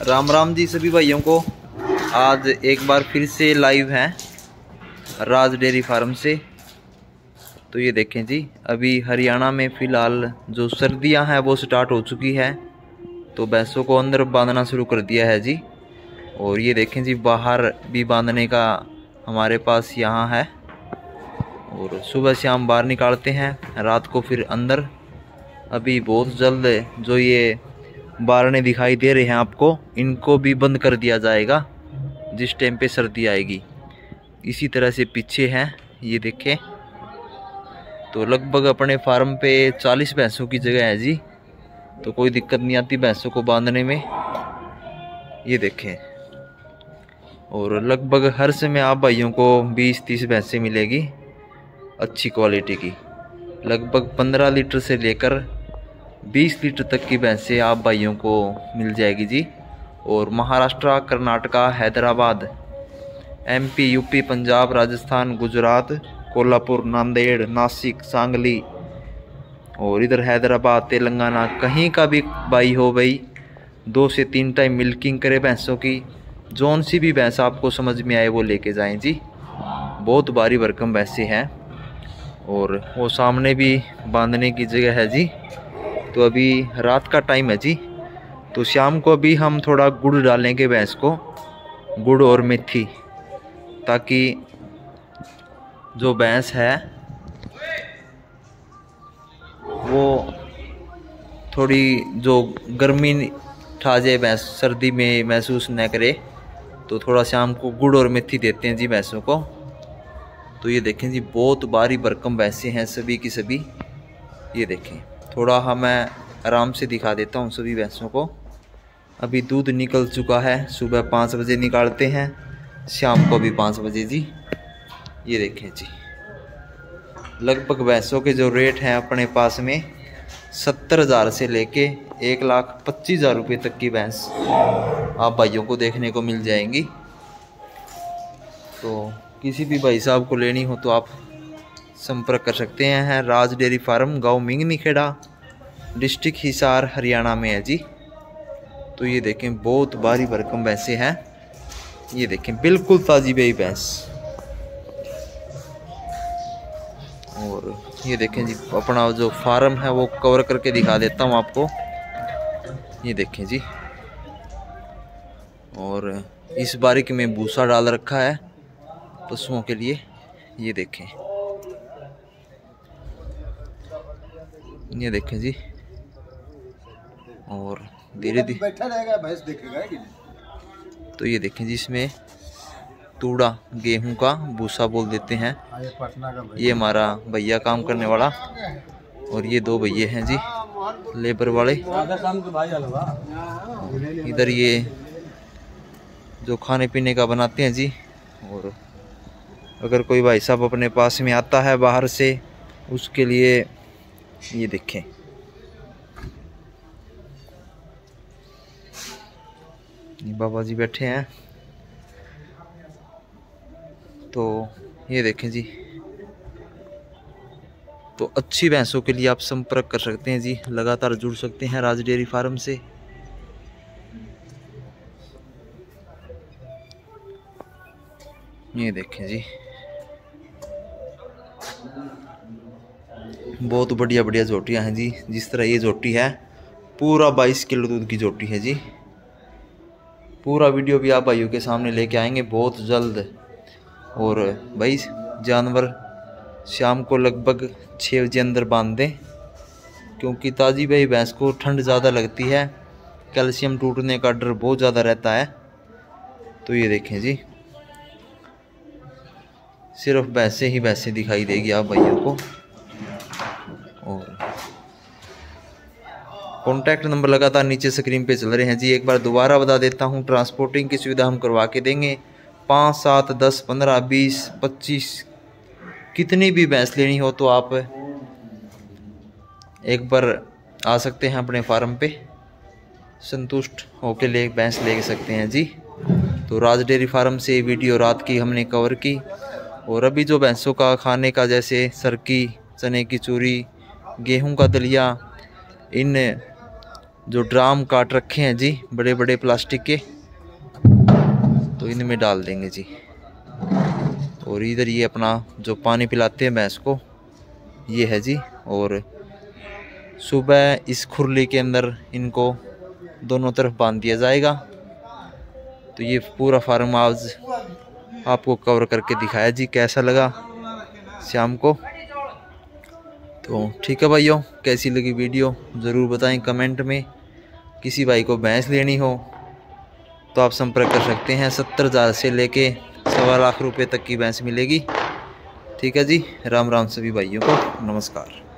राम राम जी सभी भाइयों को। आज एक बार फिर से लाइव हैं राज डेयरी फार्म से। तो ये देखें जी, अभी हरियाणा में फ़िलहाल जो सर्दियाँ हैं, वो स्टार्ट हो चुकी है। तो भैंसों को अंदर बांधना शुरू कर दिया है जी। और ये देखें जी, बाहर भी बांधने का हमारे पास यहाँ है। और सुबह शाम बाहर निकालते हैं, रात को फिर अंदर। अभी बहुत जल्द जो ये बारने दिखाई दे रहे हैं आपको। इनको भी बंद कर दिया जाएगा, जिस टाइम पे सर्दी आएगी। इसी तरह से पीछे हैं, ये देखें। तो लगभग अपने फार्म पे 40 भैंसों की जगह है जी। तो कोई दिक्कत नहीं आती भैंसों को बांधने में। ये देखें। और लगभग हर समय आप भाइयों को 20-30 भैंसें मिलेगी, अच्छी क्वालिटी की। लगभग 15 लीटर से लेकर 20 लीटर तक की भैंसें आप भाइयों को मिल जाएगी जी। और महाराष्ट्र, कर्नाटका, हैदराबाद एमपी यूपी पंजाब, राजस्थान, गुजरात, कोल्हापुर, नांदेड़, नासिक, सांगली और इधर हैदराबाद, तेलंगाना, कहीं का भी बाई हो भाई, दो से तीन टाइम मिल्किंग करे भैंसों की, जौन सी भी भैंस आपको समझ में आए वो लेके जाएँ जी। बहुत भारी भरकम भैंसे हैं और वो सामने भी बांधने की जगह है जी। तो अभी रात का टाइम है जी। तो शाम को अभी हम थोड़ा गुड़ डालेंगे भैंस को, गुड़ और मेथी, ताकि जो भैंस है, वो थोड़ी जो गर्मी ठा जाए भैंस, सर्दी में महसूस न करे तो थोड़ा शाम को गुड़ और मेथी देते हैं जी भैंसों को। तो ये देखें जी, बहुत बारी भरकम भैंसे हैं सभी की सभी। ये देखें। थोड़ा हाँ मैं आराम से दिखा देता हूँ सभी भैंसों को। अभी दूध निकल चुका है, सुबह पाँच बजे निकालते हैं, शाम को भी पाँच बजे जी। ये देखें जी। लगभग भैंसों के जो रेट हैं अपने पास में, सत्तर हज़ार से लेके एक लाख पच्चीस हज़ार रुपये तक की भैंस आप भाइयों को देखने को मिल जाएँगी। तो किसी भी भाई साहब को लेनी हो तो आप संपर्क कर सकते हैं राज डेयरी फार्म, गाँव मिंगनी खेड़ा डिस्ट्रिक्ट हिसार, हरियाणा में है जी। तो ये देखें, बहुत भारी भरकम भैंसे हैं। ये देखें, बिल्कुल ताज़ी बेई भैंस। और ये देखें जी, अपना जो फार्म है, वो कवर करके दिखा देता हूँ आपको। ये देखें जी। और इस बारीक में भूसा डाल रखा है, पशुओं के लिए। ये देखें। ये देखें जी। और धीरे धीरे बैठा रहेगा भैंस देखेगा तो ये देखें जी इसमें तूड़ा गेहूँ का भूसा बोल देते हैं। ये हमारा भैया काम करने वाला। और ये दो भैये हैं जी लेबर वाले। इधर ये जो खाने पीने का बनाते हैं जी और अगर कोई भाई साहब अपने पास में आता है बाहर से उसके लिए ये देखें। ये बाबा जी बैठे हैं। तो ये देखें जी। तो अच्छी भैंसों के लिए आप संपर्क कर सकते हैं जी। लगातार जुड़ सकते हैं राज डेयरी फार्म से। ये देखें जी। बहुत बढ़िया बढ़िया जोटियाँ हैं जी। जिस तरह ये जोटी है, पूरा 22 किलो दूध की जोटी है जी। पूरा वीडियो भी आप भाइयों के सामने लेके आएँगे बहुत जल्द। और भाई, जानवर शाम को लगभग छः बजे अंदर बाँध दें, क्योंकि ताज़ी भाई भैंस को ठंड ज़्यादा लगती है, कैल्शियम टूटने का डर बहुत ज़्यादा रहता है। तो ये देखें जी। सिर्फ़ भैंसे ही भैंसे दिखाई देगी आप भाइयों को। कॉन्टैक्ट नंबर लगातार नीचे स्क्रीन पे चल रहे हैं। जी, एक बार दोबारा बता देता हूँ ट्रांसपोर्टिंग की सुविधा हम करवा के देंगे। पाँच, सात, दस, पंद्रह, बीस, पच्चीस, कितनी भी भैंस लेनी हो तो आप एक बार आ सकते हैं अपने फार्म पे। संतुष्ट होके ले, भैंस ले सकते हैं। जी तो राज डेयरी फार्म से वीडियो रात की हमने कवर की। और अभी जो भैंसों का खाने का जैसे सरकी, चने की चूरी, गेहूँ का दलिया, इन जो ड्राम काट रखे हैं जी बड़े बड़े प्लास्टिक के तो इनमें डाल देंगे जी। और इधर ये अपना जो पानी पिलाते हैं भैंस को, ये है जी, और सुबह इस खुरली के अंदर इनको दोनों तरफ़ बाँध दिया जाएगा। तो ये पूरा फार्म हाउस आपको कवर करके दिखाया जी, कैसा लगा शाम को। तो ठीक है भाइयों, कैसी लगी वीडियो, ज़रूर बताएँ कमेंट में। किसी भाई को भैंस लेनी हो तो आप संपर्क कर सकते हैं सत्तर हज़ार से लेके सवा लाख रुपए तक की भैंस मिलेगी। ठीक है जी, राम राम सभी भाइयों को, नमस्कार।